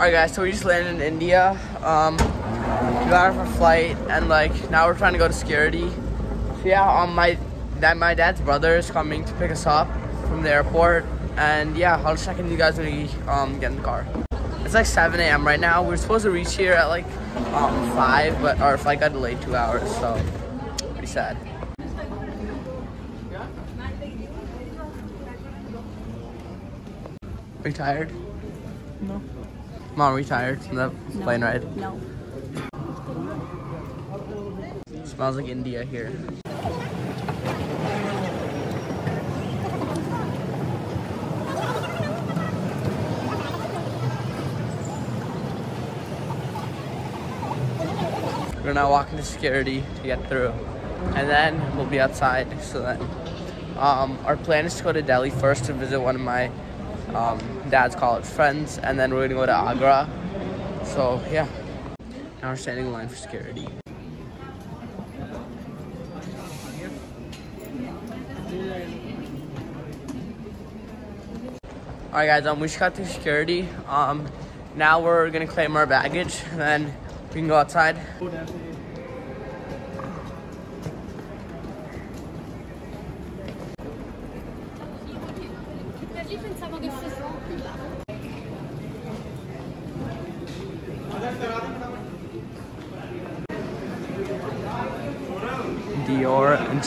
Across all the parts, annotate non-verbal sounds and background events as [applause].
Alright guys, so we just landed in India. Um, we got off our flight and like now we're trying to go to security. So yeah, um, my that my dad's brother is coming to pick us up from the airport, and yeah, I'll check in you guys when we um get in the car. It's like 7 a.m. right now. We're supposed to reach here at like um five, but our flight got delayed two hours, so pretty sad. Are you tired? No. Mom, are you tired from the plane ride? No. Smells like India here. We're now walking to security to get through. And then we'll be outside. So then um, our plan is to go to Delhi first to visit one of my um, dad's college friends. And then we're gonna go to Agra. So yeah. Now we're standing in line for security. Alright guys, um, we just got through security. Um, now we're gonna claim our baggage and then we can go outside.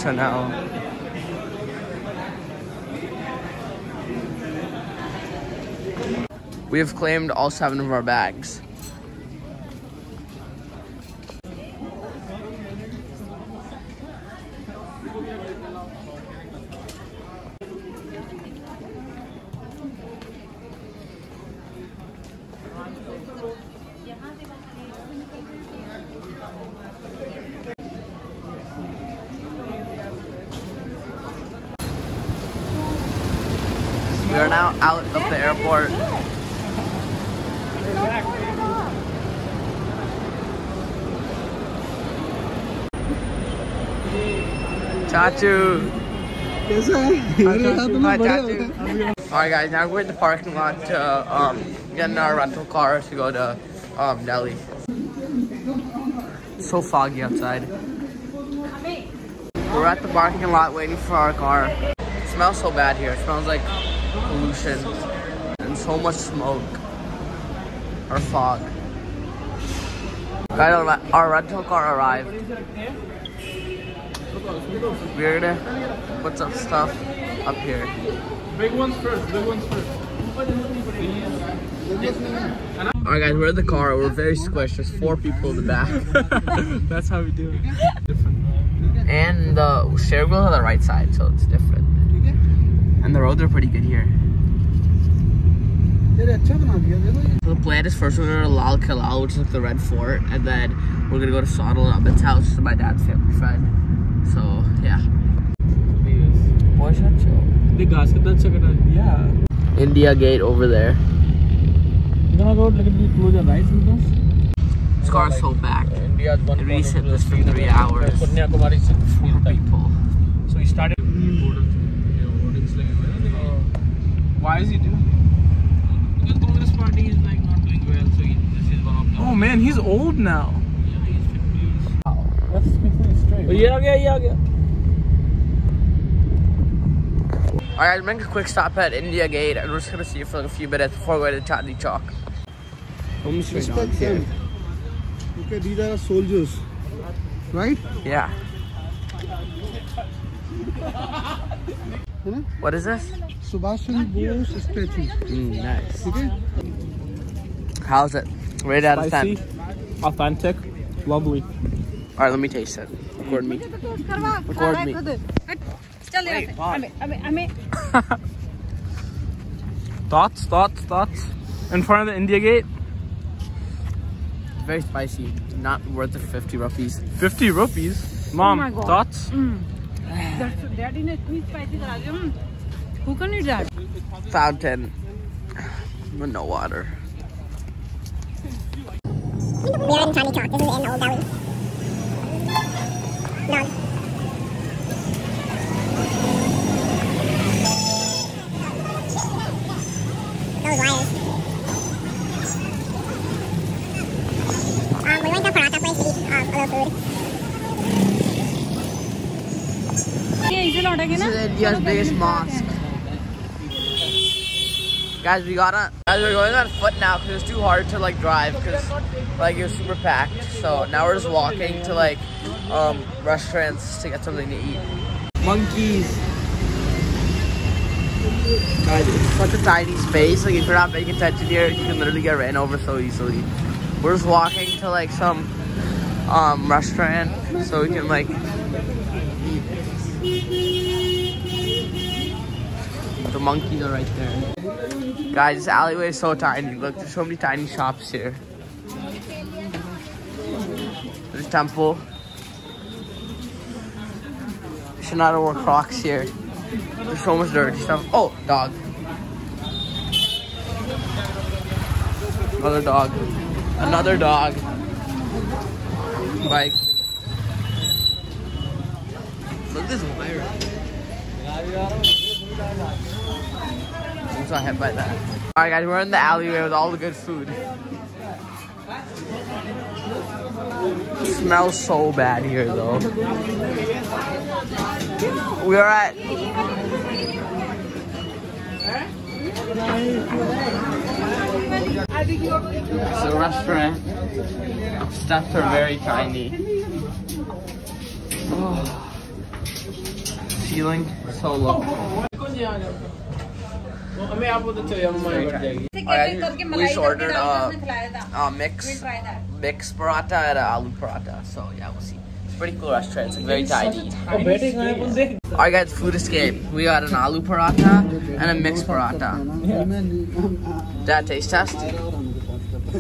And Chanel. We have claimed all seven of our bags. We are now out of the airport. Chachu. Chachu. Alright guys, now we're at the parking lot to um, get in our rental car to go to um, Delhi. It's so foggy outside. We're at the parking lot waiting for our car. It smells so bad here. It smells like pollution and so much smoke or fog. Guys, our, our rental car arrived. We're gonna put some stuff up here. Big ones first, big ones first. Alright guys, we're in the car. We're very squished. There's four people in the back. [laughs] That's how we do it. And the steering wheel's on the right side, so it's different. And the roads are pretty good here. So the plan is first we're gonna go to Lal Qila, which is like the red fort, and then we're gonna go to Sonal Ahmed's house, which is my dad's family friend. So yeah. Yeah. India Gate over there. You're gonna go like the close your eyes with us? This so back. India's one recent reset this for three hours. Four people. So he started. Oh. Why is he doing is like not doing well, so he, this is one of the. Oh man, he's old now. Yeah, he's 50. Wow, that's completely straight. Oh, yeah, yeah, yeah, yeah. Alright, I'm a quick stop at India Gate and we're just gonna see you for like a few minutes before we go to Chandni Chowk. Respect. Okay, these are soldiers. Right? Yeah. [laughs] what is this? Subhash Chandra Bose statue nice. How's it? Right out of 10. Authentic. Lovely. Alright, let me taste it. Record me. Record me. [laughs] thoughts, thoughts, thoughts. In front of the India Gate? Very spicy. Not worth the 50 rupees. 50 rupees? Mom, oh thoughts? Mm. [sighs] That's, that is spicy. Who can eat that? Fountain. But no water. We are in Talk. This is old. Dog. Those wires. Um, we went to Paratha place to eat uh, a little food. Yeah, is a lot mosque. Guys, we got on. Guys, we're going on foot now because it's too hard to like drive because like it was super packed. So now we're just walking to like um, restaurants to get something to eat. Monkeys. Guys, it's such a tiny space. Like if you're not paying attention here, you can literally get ran over so easily. We're just walking to like some um, restaurant so we can like The monkeys are right there. Guys, this alleyway is so tiny. Look, there's so many tiny shops here. There's a temple. Should not wear Crocs here. There's so much dirty stuff. Oh, dog. Another dog. Another dog. Bike. Look at this wire. I'm so hit by that. Alright guys, we're in the alleyway with all the good food. It smells so bad here though. We are at It's a restaurant. Steps are very tiny. Oh. Ceiling so low. हमें आप बोलते चले हम मम्मा कर जाएगी Alright, we just ordered uh, uh, mix mix paratha and uh, aloo paratha. So yeah, we'll see. It's a pretty cool restaurant. It's like very tiny. और बैठे खाने बोल देख Alright guys, food escape. We got an aloo paratha and a mixed paratha. Did that taste test?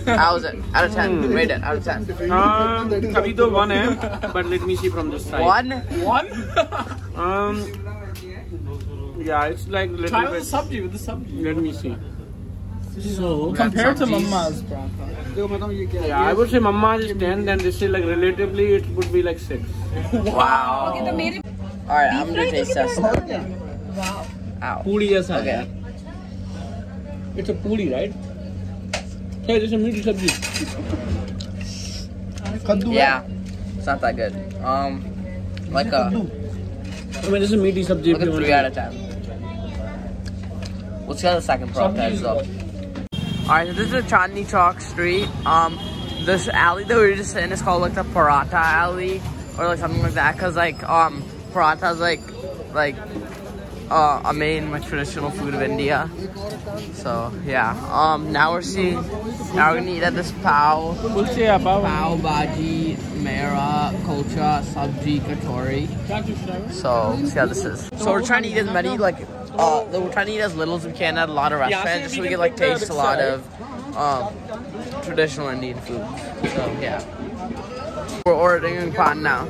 How was it? Out of 10. Rate it. Out of 10. Uh, अभी तो one है, but let me see from this side. One? one Um, yeah, it's like little Try with the sabji, with the sabji. Let me see. So compared to Mamma's, bro. Yeah, I would say Mamma is 10, then this is like relatively it would be like 6. [laughs] wow. All right, I'm gonna taste that. Wow. Ow. Puri jaisa okay. It's a puri, right? Hey, this is a meaty sabji. yeah, it's not that good. Um, like a. I mean, this is a meaty sabji. Like a three out of ten. What's the other second prop guys up. Alright, so this is Chandni Chowk Street. Um, this alley that we were just in is called like the Paratha Alley or like something like that because like um paratha is like like uh, a main like traditional food of India. So yeah. Um, now we're seeing. Now we're gonna eat at this pao. Pao bhaji, mera, kulcha, sabji, katori. So see how this is. So we're trying to eat as many like uh we're trying to eat as little as we can at a lot of restaurants just so we can like taste a lot of um traditional Indian food. So yeah. We're ordering pan now.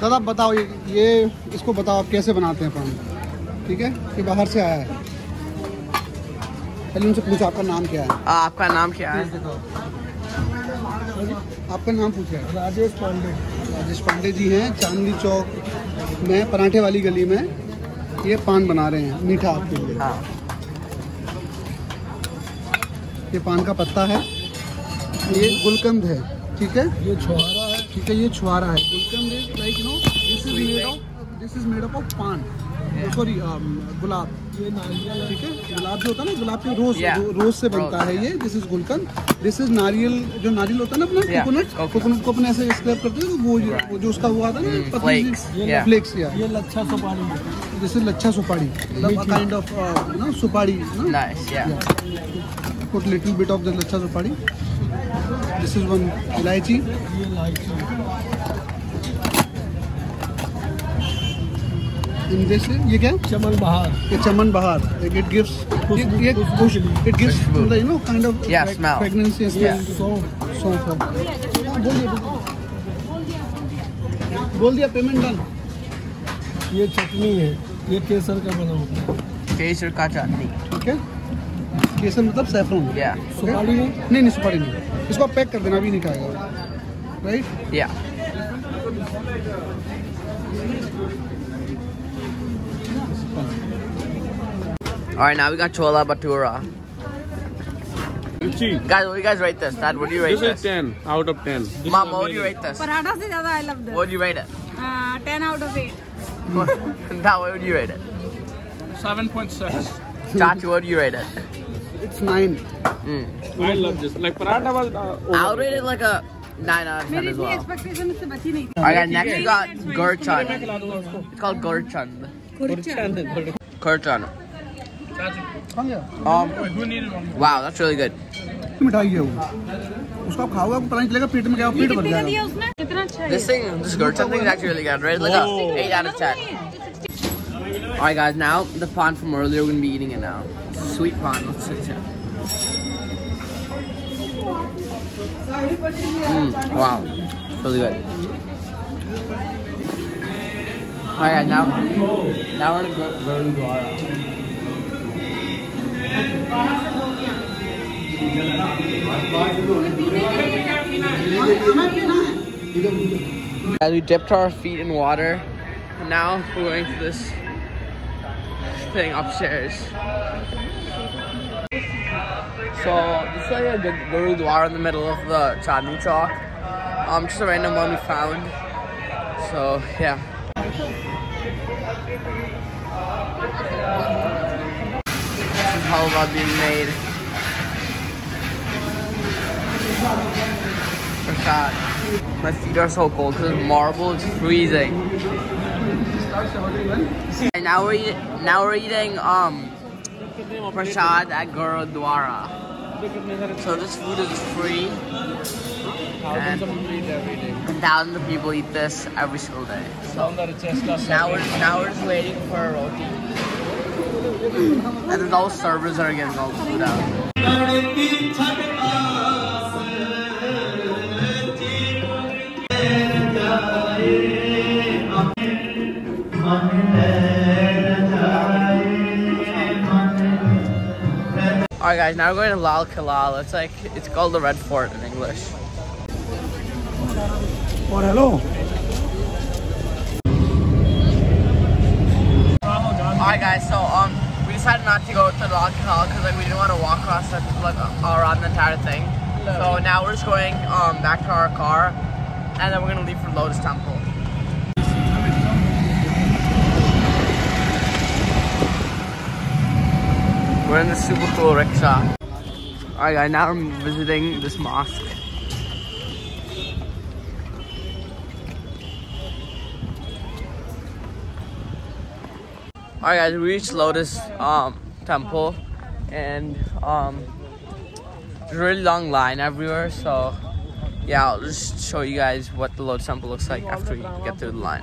दादा बताओ ये ये इसको बताओ आप कैसे बनाते हैं पान ठीक है ये बाहर से आया है पहले उनसे पूछो आपका नाम क्या है Uh, आपका नाम क्या है? आपका नाम पूछा है राजेश पांडे राजेश पांडे जी हैं चांदनी चौक में पराठे वाली गली में ये पान बना रहे हैं मीठा आपके लिए। हाँ। ये पान का पत्ता है ये गुलकंद है ठीक है? ये छुहारा है। ठीक है ये छुहारा है। Gulkand is like no this is made of this is made of of paan sorry gulab. ये नारियल ठीक है? गुलाब जो होता है ना गुलाब के रोज Yeah. रोज से बनता है ये। This is gulkand this is nariyal जो नारियल होता है ना अपना कोकोनट कोकोनट को अपने ऐसे स्क्रैप करते हैं तो वो ये- जो उसका हुआ था ना पतली. फ्लेक्स या ये लच्छा सुपारी। दिस इज़ लच्छा सुपारी. मतलब काइंड ऑफ़ ना सुपारी ना Nice, yeah. put little bit of the lacha supadi. This is one elaichi. This ये क्या चमन बहार ये चमन बहार Like it gives ये ये खुश it gives Khushboo. you know kind of Yeah, like smell. pregnancy and smell Yeah. so so so बोलिए बोल दिया पेमेंट डन ये चटनी है ये केसर का बना होता है Kesar ka chutney. ठीक है केसर मतलब सैफरन Yeah. सुपारी नहीं नहीं सुपारी नहीं इसको आप पैक कर देना अभी नहीं खाएगा right Yeah. Alright, now we got Chola Batura. 15. Guys, what do you guys rate this? Dad, what do you rate this? This is 10 out of 10. This Mom, what do you rate this? Paratha se zyada I love this. What do you rate it? Uh, 10 out of 8. [laughs] Dad, what would you rate it? 7.6. Chachi, what do you rate it? It's 9. Mm. I love this. Like, paratha was... Uh, I'll rate it like a... 9 out of 10 as well. Alright next we got Gurchan. It's called Gurchan. Gurchan. Gurchan. खा गया Um, who needed one more? wow, that's really good. मिठाई है वो उसको आप खाओगे आपको पता नहीं चलेगा पेट में क्या पेट भर कितने का जाएगा दिया उसने कितना अच्छा है This thing, this Gurchand thing is actually really good. Rated like a 8 out of 10. Alright guys, now the pawn from earlier, we're gonna be eating it now. Sweet pawn, let's see it. Mm, wow, really good. Alright now, now we're gonna go, go to as we dipped our feet in water, and now we're going to this thing upstairs. So this is like a good Gurudwara in the middle of the Chandni Chowk. Um, just a random one we found. So yeah. Halwa being made. Prasad. My feet are so cold because marble is freezing. And now we're eat, now we're eating um prasad at Gurudwara. So this food is free. And, and thousands of people eat this every single day. So now we're now we're just waiting for a roti. And those servers are getting all food Alright guys, now we're going to Lal Qila. It's like, it's called the Red Fort in English. What hello. Alright guys, so um, decided not to go to Lal Qila because like we didn't want to walk across the, like around the entire thing. So now we're just going um back to our car and then we're gonna leave for Lotus Temple. We're in the super cool rickshaw. Alright guys, now we're visiting this mosque. Alright guys, we reached Lotus um, Temple and um, there's a really long line everywhere so yeah, I'll just show you guys what the Lotus Temple looks like after we get through the line.